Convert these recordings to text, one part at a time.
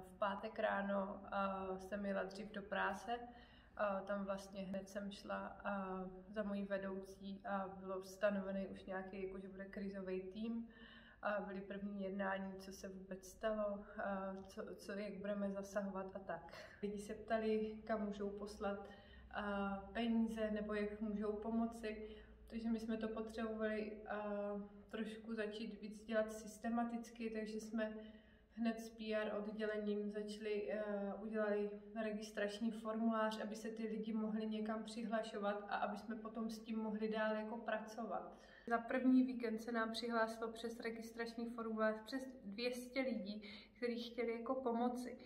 V pátek ráno jsem jela dřív do práce, tam vlastně hned jsem šla za mojí vedoucí a bylo stanovený už nějaký, jako že bude krizový tým. A byly první jednání, co se vůbec stalo, co, co, jak budeme zasahovat a tak. Lidi se ptali, kam můžou poslat peníze nebo jak můžou pomoci. Takže my jsme to potřebovali trošku začít víc dělat systematicky, takže jsme hned s PR oddělením začali, uh, udělali registrační formulář, aby se ty lidi mohli někam přihlašovat a aby jsme potom s tím mohli dál jako pracovat. Za první víkend se nám přihlásilo přes registrační formulář přes 200 lidí, kteří chtěli jako pomoci.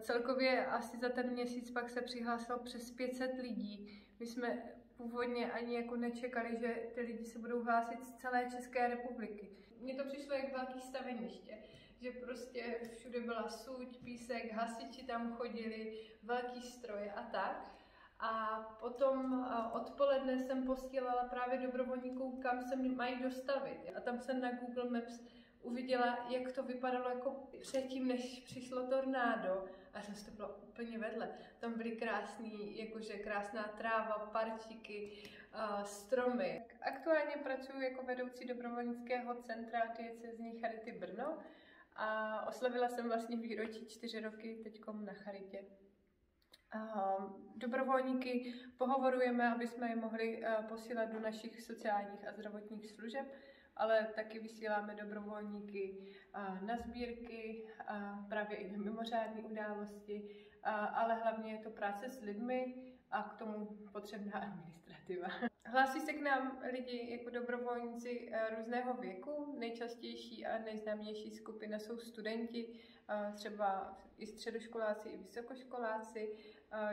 Celkově asi za ten měsíc pak se přihlásilo přes 500 lidí. My jsme původně ani jako nečekali, že ty lidi se budou hlásit z celé České republiky. Mně to přišlo jak velký staveniště, že prostě všude byla suť, písek, hasiči tam chodili, velký stroje a tak. A potom odpoledne jsem posílala právě dobrovolníkům, kam se mají dostavit. A tam jsem na Google Maps uviděla, jak to vypadalo jako předtím, než přišlo tornádo. A zase to bylo úplně vedle. Tam byly krásný, jakože krásná tráva, parčíky, stromy. Aktuálně pracuji jako vedoucí dobrovolnického centra diecezní Charity Brno a oslavila jsem vlastně výročí čtyři roky teďkom na Charitě. Dobrovolníky pohovorujeme, aby jsme je mohli posílat do našich sociálních a zdravotních služeb ale taky vysíláme dobrovolníky na sbírky, právě i na mimořádné události, ale hlavně je to práce s lidmi a k tomu potřebná administrativa. Hlásí se k nám lidi jako dobrovolníci e, různého věku. Nejčastější a nejznámější skupina jsou studenti, třeba i středoškoláci, i vysokoškoláci,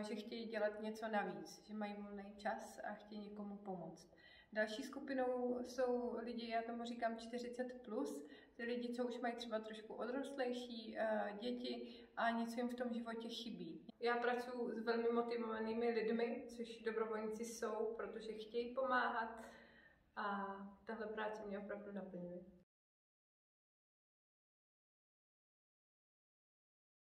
že chtějí dělat něco navíc, že mají volný čas a chtějí někomu pomoct. Další skupinou jsou lidi, já tomu říkám 40+, plus, ty lidi, co už mají třeba trošku odrostlejší uh, děti a něco jim v tom životě chybí. Já pracuji s velmi motivovanými lidmi, což dobrovolníci jsou, protože chtějí pomáhat a tahle práce mě opravdu naplňuje.